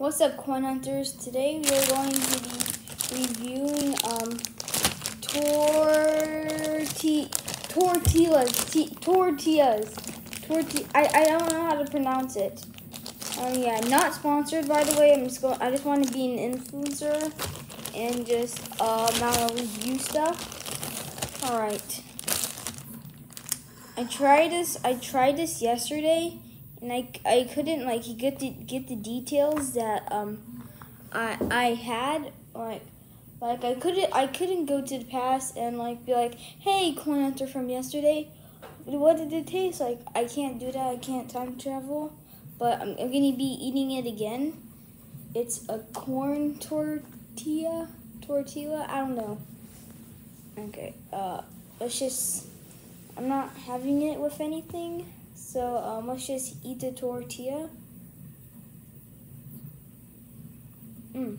What's up, coin hunters? Today we are going to be reviewing um torti tortillas tortillas torti. I, I don't know how to pronounce it. Um yeah, not sponsored by the way. I'm just going. I just want to be an influencer and just I don't review stuff. All right. I tried this. I tried this yesterday and I, I couldn't like get the get the details that um I I had like like I couldn't I couldn't go to the past and like be like hey coin hunter from yesterday what did it taste like? I can't do that I can't time travel but I'm, I'm gonna be eating it again. It's a corn tortilla tortilla I don't know. Okay uh let's just I'm not having it with anything so um, let's just eat the tortilla. Mm.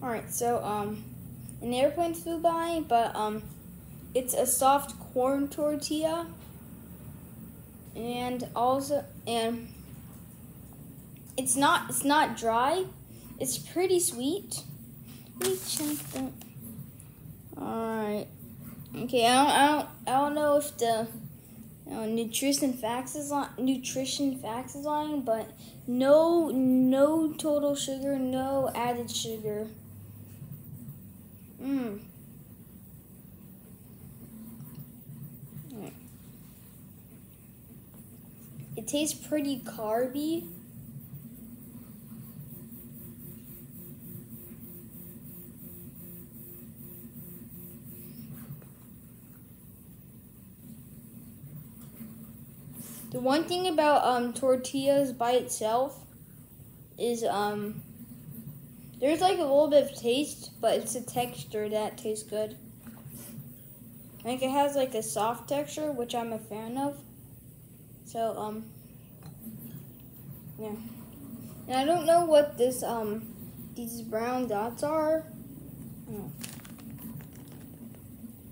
All right, so um, an airplane flew by, but um, it's a soft corn tortilla and also and it's not it's not dry. It's pretty sweet. Let me check that. All right. Okay, I don't I don't I don't know if the you know, nutrition facts is on nutrition facts is lying, but no no total sugar, no added sugar. Mmm. Tastes pretty carby. The one thing about um, tortillas by itself is um, there's like a little bit of taste, but it's a texture that tastes good. Like it has like a soft texture, which I'm a fan of. So, um, yeah. And I don't know what this, um, these brown dots are.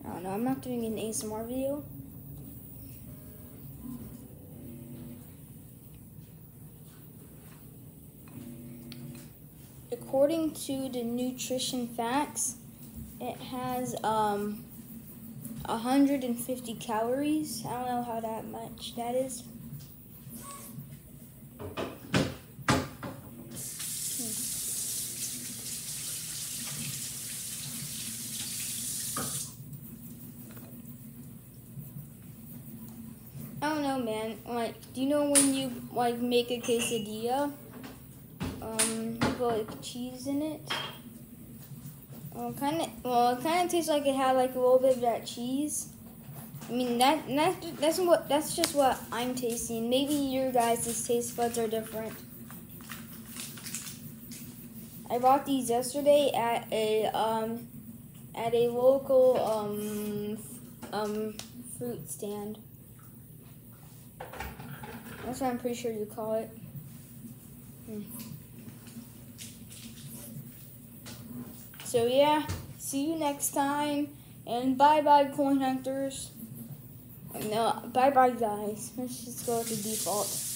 I don't know. I'm not doing an ASMR video. According to the nutrition facts, it has, um, 150 calories. I don't know how that much that is. I don't know, man. Like, do you know when you like make a quesadilla? Um, you put like cheese in it. Well, kind of. Well, it kind of tastes like it had like a little bit of that cheese. I mean that that's that's what that's just what I'm tasting. Maybe your guys' taste buds are different. I bought these yesterday at a um at a local um um fruit stand. That's what I'm pretty sure you call it. Hmm. So yeah, see you next time, and bye bye, coin hunters. No, bye bye, guys. Let's just go to default.